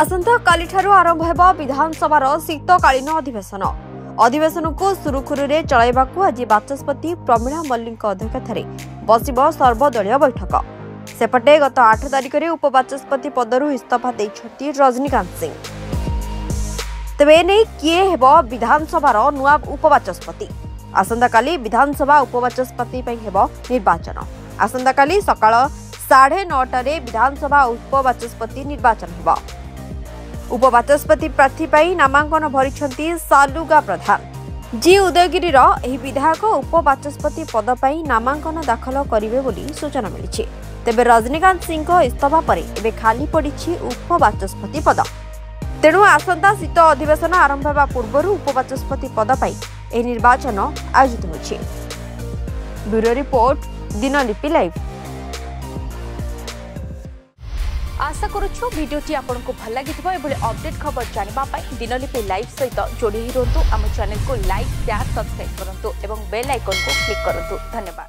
ଆସନ୍ତାକାଲିଠାରୁ ଆରମ୍ଭ ହେବ ବିଧାନସଭାର ଶୀତକାଳୀନ ଅଧିବେଶନ ଅଧିବେଶନକୁ ସୁରୁଖୁରୁରେ ଚଳାଇବାକୁ ଆଜି ବାଚସ୍ପତି ପ୍ରମିଳା ମଲ୍ଲିକଙ୍କ ଅଧ୍ୟକ୍ଷତାରେ ବସିବ ସର୍ବଦଳୀୟ ବୈଠକ ସେପଟେ ଗତ ଆଠ ତାରିଖରେ ଉପବାଚସ୍ପତି ପଦରୁ ଇସ୍ତଫା ଦେଇଛନ୍ତି ରଜନୀକାନ୍ତ ସିଂ ତେବେ ଏନେଇ କିଏ ହେବ ବିଧାନସଭାର ନୂଆ ଉପବାଚସ୍ପତି ଆସନ୍ତାକାଲି ବିଧାନସଭା ଉପବାଚସ୍ପତି ପାଇଁ ହେବ ନିର୍ବାଚନ ଆସନ୍ତାକାଲି ସକାଳ ସାଢ଼େ ନଅଟାରେ ବିଧାନସଭା ଉପବାଚସ୍ପତି ନିର୍ବାଚନ ହେବ ଉପବାଚସ୍ପତି ପ୍ରାର୍ଥୀ ପାଇଁ ନାମାଙ୍କନ ଭରିଛନ୍ତି ସାଲୁଗା ପ୍ରଧାନ ଜି ଉଦୟଗିରିର ଏହି ବିଧାୟକ ଉପବାଚସ୍ପତି ପଦ ପାଇଁ ନାମାଙ୍କନ ଦାଖଲ କରିବେ ବୋଲି ସୂଚନା ମିଳିଛି ତେବେ ରଜନୀକାନ୍ତ ସିଂଙ୍କ ଇସ୍ତଫା ପରେ ଏବେ ଖାଲି ପଡ଼ିଛି ଉପବାଚସ୍ପତି ପଦ ତେଣୁ ଆସନ୍ତା ଶୀତ ଅଧିବେଶନ ଆରମ୍ଭ ହେବା ପୂର୍ବରୁ ଉପବାଚସ୍ପତି ପଦ ପାଇଁ ଏହି ନିର୍ବାଚନ ଆୟୋଜିତ ହୋଇଛି আশা করুছু ভিডিওটি আপনার ভাল লাগি এভাবে অপডেট খবর জাঁয়া দিনলিপি লাইভ সহ যোড়ি রুহতু আমার চ্যানেল লাইক সেয়ার সবসক্রাইব করতু এবং বেল আইকন ক্লিক করতু ধন্যবাদ